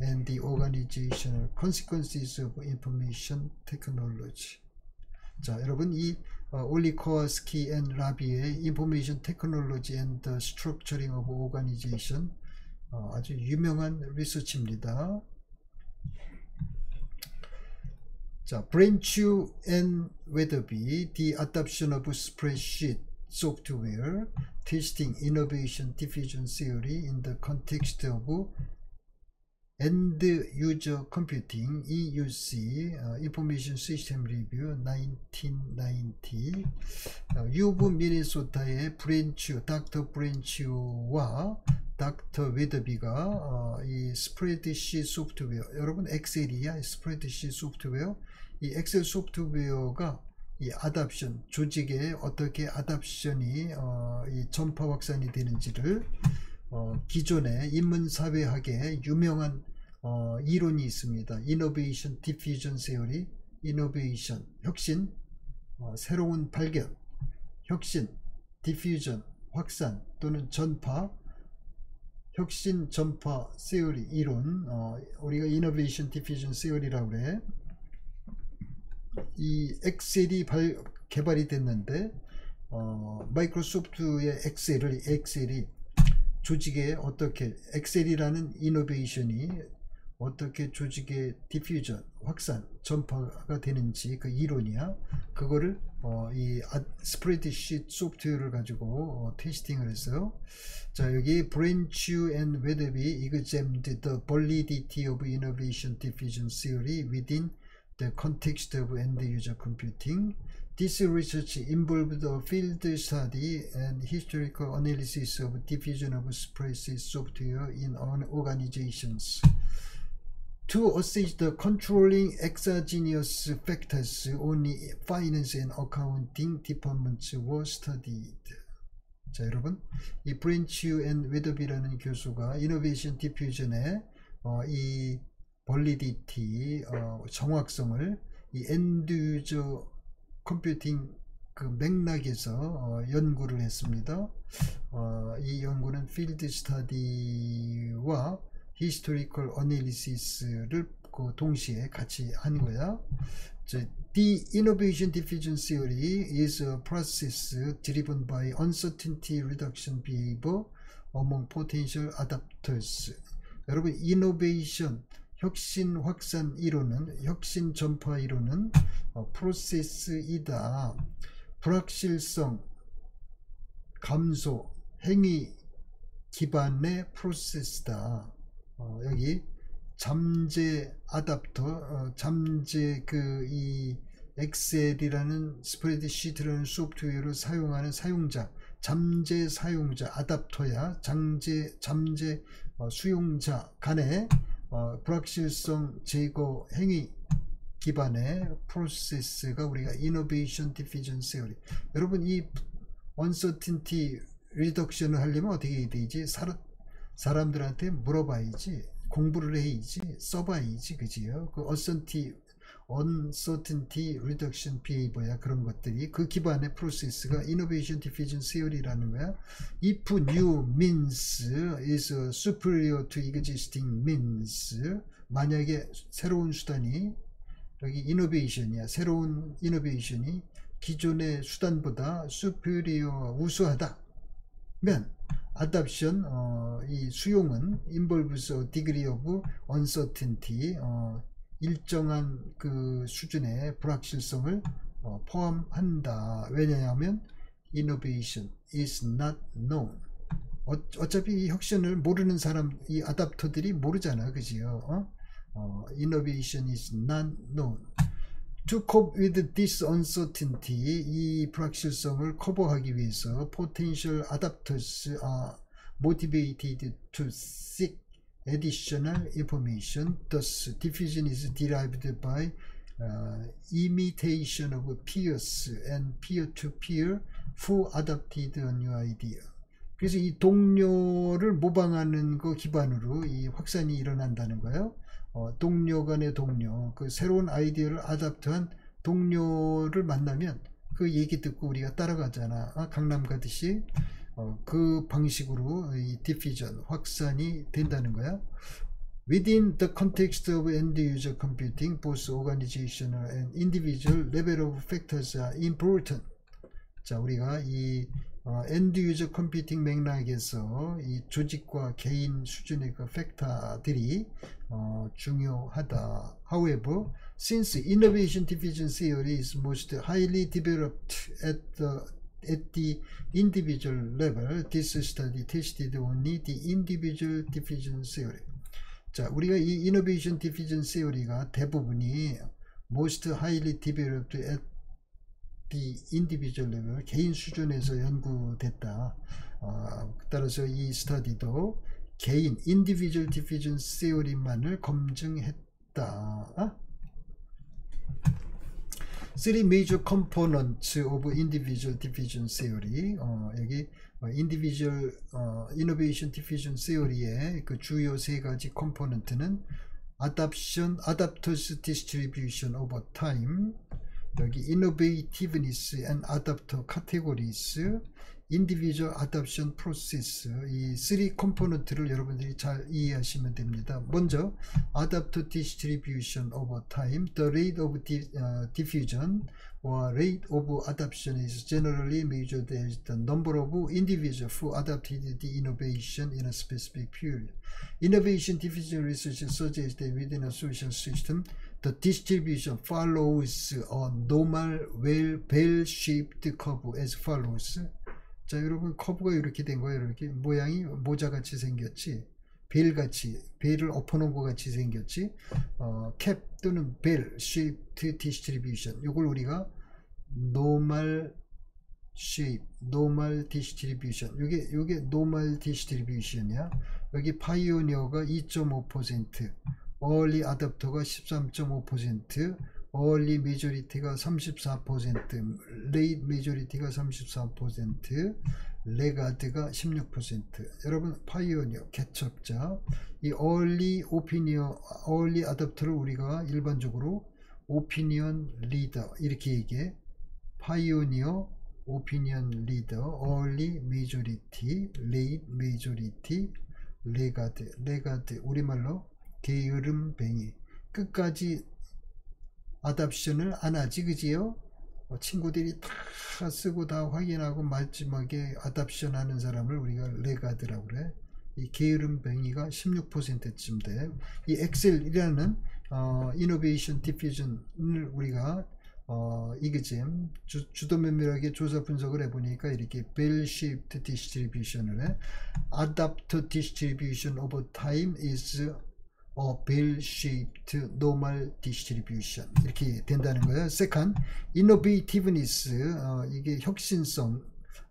and the organizational consequences of information technology. 자, 여러분 이 어, 올리코와스키 앤 라비의 Information Technology and the Structuring of Organization 어, 아주 유명한 리서치입니다. 자, 브랜츄 앤 웨더비 The Adoption of Spreadsheet Software Testing Innovation Diffusion Theory in the Context of End User Computing EUC uh, Information System Review 1990 어, 유부 미네소타의 브랜츄 닥터 브랜츄와 닥터 웨더비가 어, 이 스프레드시 소프트웨어 여러분 엑셀이야 스프레드시 소프트웨어 이 엑셀 소프트웨어가 이 adoption 조직에 어떻게 adoption이 어, 이 전파 확산이 되는지를 어, 기존의 인문사회학의 유명한 어, 이론이 있습니다. innovation diffusion theory, innovation 혁신, 어, 새로운 발견, 혁신, diffusion 확산 또는 전파, 혁신 전파 theory 이론, 어, 우리가 innovation diffusion theory라고 그래. 이 엑셀이 발, 개발이 됐는데 어, 마이크로소프트의 엑셀을 엑셀이 조직에 어떻게 엑셀이라는 innovation이 어떻게 조직의 diffusion, 확산, 전파가 되는지 그 이론이야. 그거를 어, 이 spreadsheet 소프트웨어를 가지고 어, testing을 했어요. 자 여기 Brancheau and Wetherbe examined the validity of innovation diffusion theory within the context of end-user computing. This research involved a field study and historical analysis of diffusion of spreadsheet software in organizations. To assess the controlling exogenous factors only finance and accounting departments were studied. 자 여러분 이 브랜치 앤 웨더비라는 교수가 이노베이션 디퓨전의 어, 이 벌리디티 어, 정확성을 이 엔드 유저 컴퓨팅 그 맥락에서 어, 연구를 했습니다. 어, 이 연구는 필드 스터디와 historical analysis를 그 동시에 같이 한 거야. The innovation diffusion theory is a process driven by uncertainty reduction behavior among potential adapters. 여러분, innovation, 혁신 확산 이론은, 혁신 전파 이론은 어, 프로세스이다. 불확실성, 감소, 행위 기반의 프로세스다. 어, 여기 잠재 아답터, 어, 잠재 그 이 엑셀이라는 스프레드시트라는 소프트웨어를 사용하는 사용자, 잠재 사용자, adopter야, 잠재, 잠재 어, 수용자 간의 어, 불확실성 제거 행위 기반의 프로세스가 우리가 innovation diffusion theory. 여러분 이 uncertainty reduction을 하려면 어떻게 되지? 사람들한테 물어봐야지 공부를 해야지 써봐야지 그지요 그 uncertainty, uncertainty reduction behavior야 그런 것들이 그 기반의 프로세스가 innovation diffusion theory라는 거야 if new means is superior to existing means 만약에 새로운 수단이 여기 innovation이야 새로운 innovation이 기존의 수단보다 superior 우수하다 면 adoption 어, 이 수용은 involves a degree of uncertainty 어, 일정한 그 수준의 불확실성을 어, 포함한다. 왜냐하면 innovation is not known. 어, 차피 이 혁신을 모르는 사람, 이 아답터들이 모르잖아, 그지요? 어? 어, innovation is not known. To cope with this uncertainty, 이 불확실성을 커버하기 위해서 potential adapters are motivated to seek additional information. Thus, diffusion is derived by uh, imitation of peers and peer-to-peer who adopted a new idea. 그래서 이 동료를 모방하는 거 기반으로 이 확산이 일어난다는 거예요. 어, 동료 간의 동료, 그 새로운 아이디어를 아답트한 동료를 만나면 그 얘기 듣고 우리가 따라가잖아. 아, 강남 가듯이 어, 그 방식으로 이 디피전 확산이 된다는 거야. Within the context of end-user computing, both organizational and individual level of factors are important. 자, 우리가 이 어, 엔드 유저 컴퓨팅 맥락에서 이 조직과 개인 수준의 그 팩터들이 어, 중요하다. However, since innovation diffusion theory is most highly developed at the at the individual level, this study tested only the individual diffusion theory. 자, 우리가 이 innovation diffusion theory가 대부분이 most highly developed at the individual level 개인 수준에서 연구됐다. 어, 따라서 이 스터디도 개인 individual diffusion theory만을 검증했다. 어? Three major components of individual diffusion theory. 어, 여기 individual 어, innovation diffusion theory의 그 주요 세 가지 컴포넌트는 adaptation, adapters distribution over time, 여기 innovativeness and adapter categories, individual adoption process 이3 컴포넌트를 여러분들이 잘 이해하시면 됩니다. 먼저 adapter distribution over time, the rate of di, uh, diffusion or rate of adoption is generally measured as the number of individuals who adopted the innovation in a specific period. Innovation diffusion research suggests that within a social system, the distribution follows a normal well bell-shaped curve as follows. 자 여러분 커브가 이렇게 된 거예요. 이렇게 모양이 모자같이 생겼지. 벨같이 벨을 엎어놓은 것 같이 생겼지. 어, 캡 또는 벨 shaped distribution. 이걸 우리가 normal shape, normal distribution. 이게 이게 normal distribution이야. 여기 파이오니어가 2.5%, early adopter가 13.5%, early majority가 34%, late majority가 34%, 레가드가 16%. 여러분 파이오니어 개척자 이 early opinion, early adopter를 우리가 일반적으로 opinion leader 이렇게 얘기해. pioneer, opinion leader, early majority, late majority, laggard, laggard 우리말로 게으름뱅이 끝까지 adoption을 안 하지 그지요? 어, 친구들이 다 쓰고 다 확인하고 마지막에 adoption 하는 사람을 우리가 laggard라고 그래. 이 게으름뱅이가 16%쯤 돼. 이 엑셀이라는 어, 이노베이션 디퓨전을 우리가 어, 이그잼 주 도 면밀하게 조사 분석을 해보니까 이렇게 bell shaped distribution을 해. adapter distribution over time is a bell-shaped normal distribution 이렇게 된다는 거예요. Second, innovativeness 어, 이게 혁신성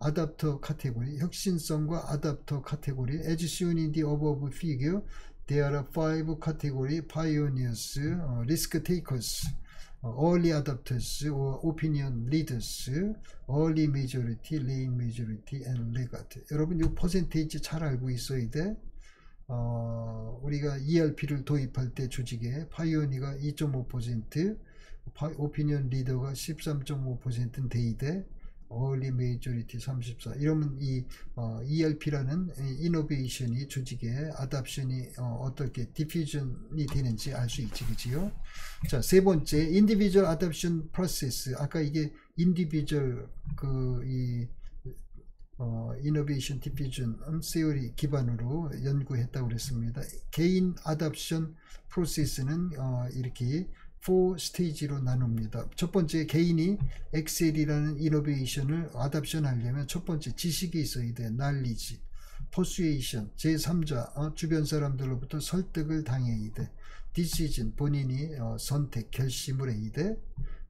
adapter 카테고리 혁신성과 adapter 카테고리 as shown in the above figure there are five category pioneers, uh, risk takers, uh, early adopters or opinion leaders, early majority, late majority, and laggard. 여러분 이 퍼센테이지 잘 알고 있어야 돼. 어, 우리가 ERP를 도입할 때 조직에 파이오니가 2.5%, opinion leader가 13.5%는 데이대, early majority 34 이러면 이 어, ERP라는 innovation이 조직의 adoption이 어, 떻게 diffusion이 되는지 알 수 있지 그지요? 자 세 번째 individual adoption process. 아까 이게 individual 그이 어, innovation diffusion theory 기반으로 연구했다고 그랬습니다. 개인 adoption 프로세스는 어, 이렇게 4 stage로 나눕니다. 첫 번째 개인이 엑셀이라는 innovation을 adoption 하려면 첫 번째 지식이 있어야 돼. knowledge. persuasion 제3자 어, 주변 사람들로부터 설득을 당해야 돼. decision 본인이 어, 선택 결심을 해야 돼.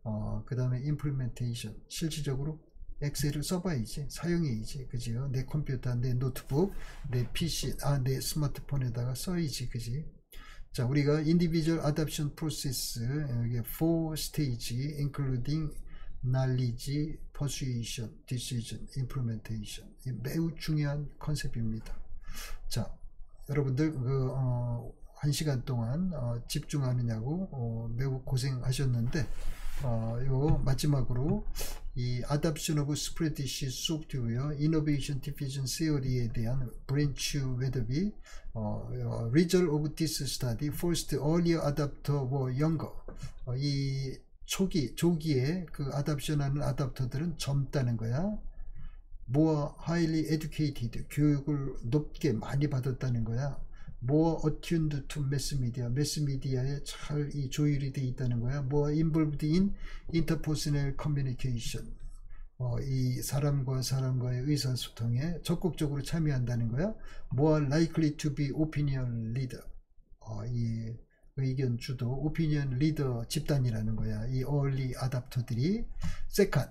어, 그 다음에 implementation 실질적으로 엑셀을 써봐야지 사용해야지 그지요 내 컴퓨터 내 노트북 내 PC 아내 스마트폰에다가 써야지 그지 자 우리가 individual adoption process 여기 four stage including knowledge persuasion decision implementation 매우 중요한 컨셉입니다 자 여러분들 그 어, 한 시간 동안 어, 집중하느냐고 어, 매우 고생하셨는데 어, 요 마지막으로 이 Adoption of Spreadsheet Software Innovation Diffusion Theory에 대한 브랜치 웨더비 어, 어, Result of this study First earlier adapter were younger 어, 이 초기 조기에 그 아답션하는 아답터들은 젊다는 거야. more highly educated 교육을 높게 많이 받았다는 거야. More attuned to mass media mass media에 잘 이 조율이 돼 있다는 거야. more involved in interpersonal communication 어, 이 사람과 사람과의 의사소통에 적극적으로 참여한다는 거야. more likely to be opinion leader 어, 이 의견 주도 opinion leader 집단이라는 거야. 이 early adapter들이 second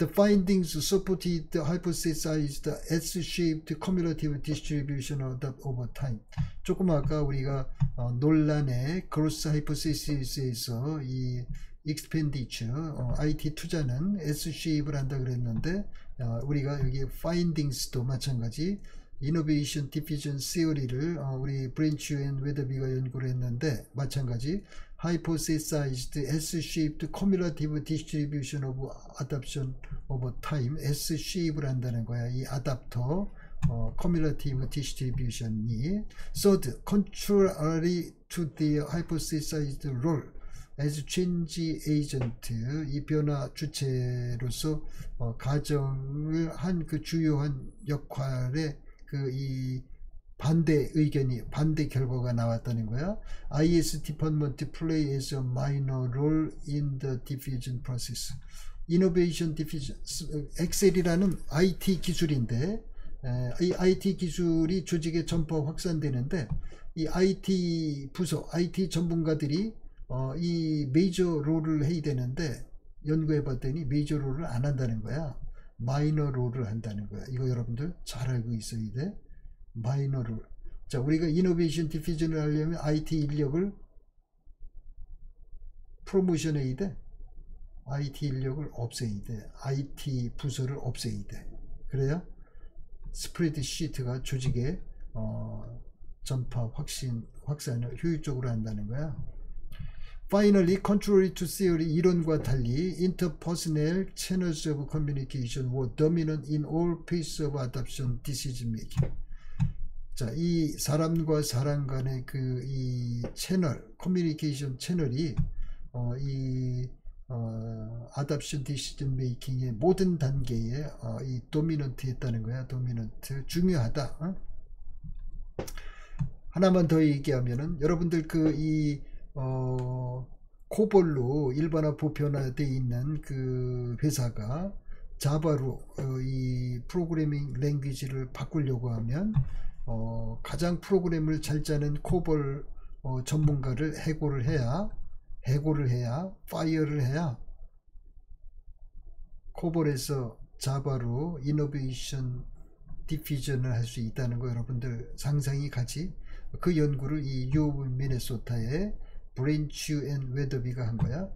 The findings supported the hypothesized S-shaped cumulative distribution over time. 조금 아까 우리가 어, 논란의 growth hypothesis에서 이 expenditure, 어, IT 투자는 S-shape를 한다 그랬는데 어, 우리가 여기 findings도 마찬가지 이노베이션 디피전 시어리를 어, 우리 브랜치 앤 웨더비가 연구를 했는데 마찬가지 hypothesized S-shaped cumulative distribution of adoption over time S-shape를 한다는 거야 이 아답터 어, cumulative distribution이 third contrary to the hypothesized role as change agent 이 변화 주체로서 어, 가정을 한 그 주요한 역할에 그이 반대 의견이 반대 결과가 나왔다는 거야. IS department play as a minor role in the diffusion process. Innovation diffusion. 엑셀이라는 IT 기술인데 이 IT 기술이 조직에 전파 확산되는데 이 IT 부서, IT 전문가들이 어, 이 메이저 롤을 해야 되는데 연구해 봤더니 메이저 롤을 안 한다는 거야. 마이너 롤을 한다는 거야. 이거 여러분들 잘 알고 있어야 돼. 마이너를. 자, 우리가 이노베이션 디피전을 하려면 IT 인력을 프로모션 해야 돼. IT 인력을 없애야 돼. IT 부서를 없애야 돼. 그래야 spreadsheet가 조직의 어, 전파 확신 확산을 효율적으로 한다는 거야. Finally, contrary to theory 이론과 달리 interpersonal channels of communication were dominant in all phases of adoption decision making. 자, 이 사람과 사람 간의 그 이 채널, 커뮤니케이션 채널이 어, 이 어, adoption decision making의 모든 단계에 어, 이 dominant 했다는 거야. dominant 중요하다. 어? 하나만 더 얘기하면은 여러분들 그이 어, 코볼로 일반화 보편화되어 있는 그 회사가 자바로 어, 이 programming language를 바꾸려고 하면 어, 가장 프로그램을 잘 짜는 코볼 어, 전문가를 해고를 해야 해고를 해야 fire를 해야 코볼에서 자바로 innovation diffusion을 할 수 있다는 거 여러분들 상상이 가지 그 연구를 이 U 미네소타의 Brancheau and Wetherbe가 한 거야.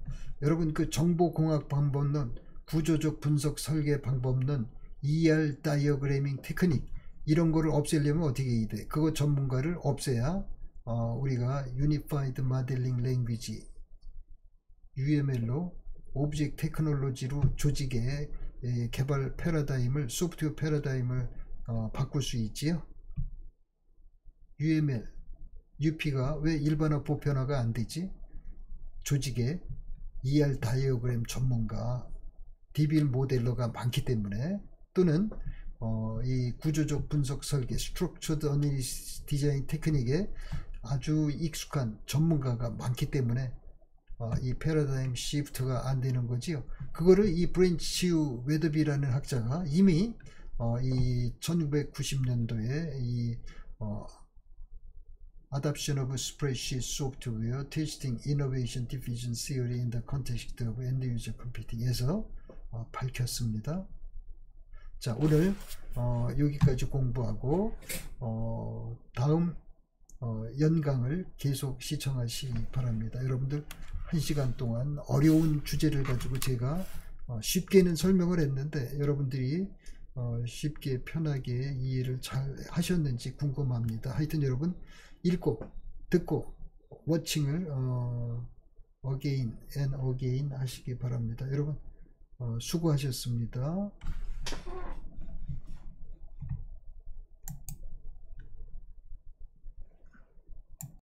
여러분 그 정보공학 방법론, 구조적 분석 설계 방법론, ER diagramming technique 이런 거를 없애려면 어떻게 해야 돼? 그거 전문가를 없애야 어, 우리가 unified modeling language UML로 object technology로 조직의 예, 개발 패러다임을 소프트웨어 패러다임을 어, 바꿀 수 있지요. UML UP가 왜 일반화 보편화가 안 되지? 조직에 ER 다이어그램 전문가 DBL 모델러가 많기 때문에 또는 어, 이 구조적 분석 설계 structured analysis design technique에 아주 익숙한 전문가가 많기 때문에 어, 이 paradigm shift가 안 되는 거지요. 그거를 이 Brancheau Wetherbe라는 학자가 이미 어, 이 1990년도에 이 어, adoption of spreadsheet software, testing innovation diffusion theory in the context of end user computing에서 어, 밝혔습니다. 자 오늘 어, 여기까지 공부하고 어, 다음 어, 연강을 계속 시청하시기 바랍니다. 여러분들 한 시간 동안 어려운 주제를 가지고 제가 어, 쉽게는 설명을 했는데 여러분들이 어, 쉽게 편하게 이해를 잘 하셨는지 궁금합니다. 하여튼 여러분 읽고 듣고 워칭을 어, again and again 하시기 바랍니다. 여러분 어, 수고하셨습니다. Thank you.